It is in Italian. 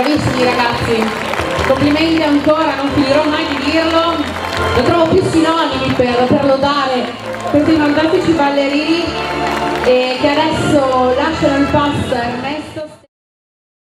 bravissimi ragazzi, complimenti ancora, non finirò mai di dirlo, non trovo più sinonimi per, per lodare questi fantastici ballerini e che adesso lasciano il passo a Ernesto.